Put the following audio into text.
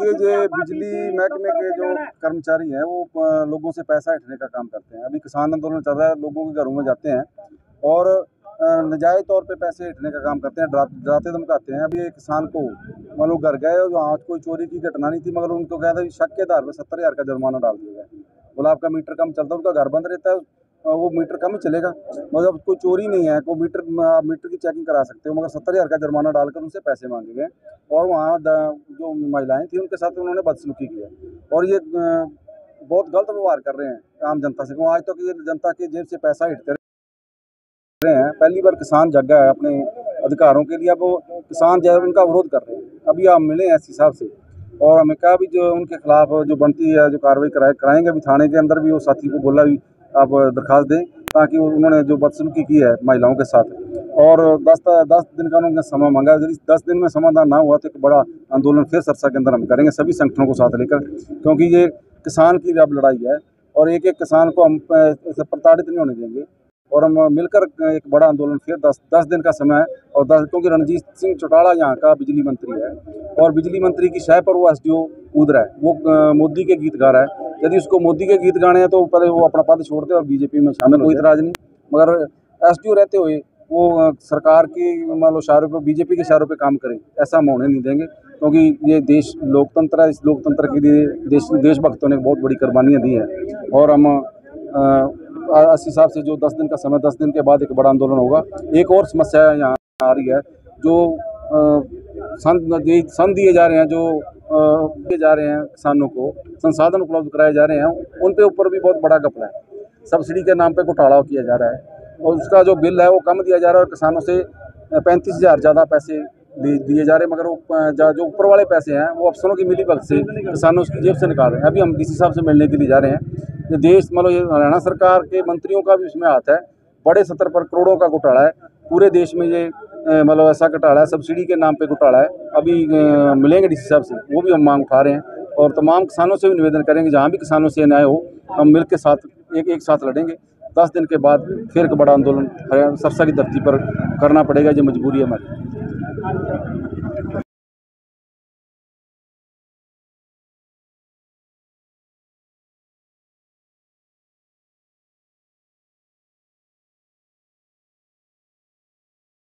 देखिए ये बिजली महकमे के जो कर्मचारी हैं वो लोगों से पैसा हटने का काम करते हैं। अभी किसान आंदोलन चल रहा है लोगों के घरों में जाते हैं और नजायज तौर पे पैसे हटने का काम करते हैं डरा डराते धमकाते हैं। अभी एक किसान को मान लो घर गए और वहाँ कोई चोरी की घटना नहीं थी मगर उनको कहता है शक के आधार पर सत्तर हज़ार का जुर्माना डाल दिया गया बोला आपका मीटर कम चलता है उनका घर बंद रहता है वो मीटर कम ही चलेगा। मतलब कोई चोरी नहीं है, कोई मीटर आप मीटर की चेकिंग करा सकते हो, मगर सत्तर हज़ार का जुर्माना डालकर उनसे पैसे मांगे गए और वहाँ जो महिलाएँ थी, उनके साथ उन्होंने बदसलूकी की है। और ये बहुत गलत व्यवहार कर रहे हैं आम जनता से। क्यों आज तक ये जनता की जेब से पैसा हिटते रहे हैं। पहली बार किसान जग है अपने अधिकारों के लिए। अब किसान जो है, उनका विरोध कर रहे हैं। अभी आप मिले हैं एस हिसाब से। और हमें कहा भी जो उनके खिलाफ जो बनती है, जो कार्रवाई कराए, कराएँगे अभी थाने के अंदर भी, वो साथी को बोला भी आप दरखास्त दें ताकि उन्होंने जो बदसलूकी की है महिलाओं के साथ। और दस दस दिन का उन्होंने समय मांगा। यदि दस दिन में समाधान ना हुआ तो एक बड़ा आंदोलन फिर सरसा के अंदर हम करेंगे, सभी संगठनों को साथ लेकर। क्योंकि ये किसान की अब लड़ाई है और एक एक किसान को हम प्रताड़ित नहीं होने देंगे। और हम मिलकर एक बड़ा आंदोलन फिर दस दस दिन का समय है और दस, क्योंकि रणजीत सिंह चौटाला यहाँ का बिजली मंत्री है और बिजली मंत्री की शय पर वो एस डी ओ कूद रहा है। वो मोदी के गीत गा रहा है। यदि उसको मोदी के गीत गाने हैं तो पहले वो अपना पद छोड़ दे और बीजेपी में शामिल कोई इतराज नहीं। मगर एस रहते हुए वो सरकार की मान लो इशारों पर बीजेपी के इशारों पर काम करें ऐसा हम होने नहीं देंगे। क्योंकि ये देश लोकतंत्र है इस लोकतंत्र के लिए देश देशभक्तों ने बहुत बड़ी कुर्बानियाँ दी हैं। और हम इस हिसाब से जो दस दिन का समय दस दिन के बाद एक बड़ा आंदोलन होगा। एक और समस्या यहाँ आ रही है जो सन दिए सन दिए जा रहे हैं जो दिए जा रहे हैं किसानों को, संसाधन उपलब्ध कराए जा रहे हैं उन पे ऊपर भी बहुत बड़ा कपड़ा है। सब्सिडी के नाम पे घोटाला किया जा रहा है और उसका जो बिल है वो कम दिया जा रहा है और किसानों से पैंतीस हज़ार ज़्यादा पैसे दिए जा रहे हैं, मगर वो जो ऊपर वाले पैसे हैं, वो अफसरों की मिली से किसानों की जेब से निकाल रहे हैं। अभी हम किसी साहब से मिलने के लिए जा रहे हैं। देश मतलब हरियाणा सरकार के मंत्रियों का भी इसमें हाथ है बड़े स्तर पर करोड़ों का घोटाला है। पूरे देश में ये मतलब ऐसा घोटाला है, सब्सिडी के नाम पे घोटाला है। अभी मिलेंगे इस हिसाब से, वो भी हम मांग उठा रहे हैं और तमाम किसानों से भी निवेदन करेंगे, जहाँ भी किसानों से न्याय हो, हम मिल के साथ, एक एक साथ लड़ेंगे। दस दिन के बाद फिर एक बड़ा आंदोलन सरसा की धरती पर करना पड़ेगा, ये मजबूरी है हमारी।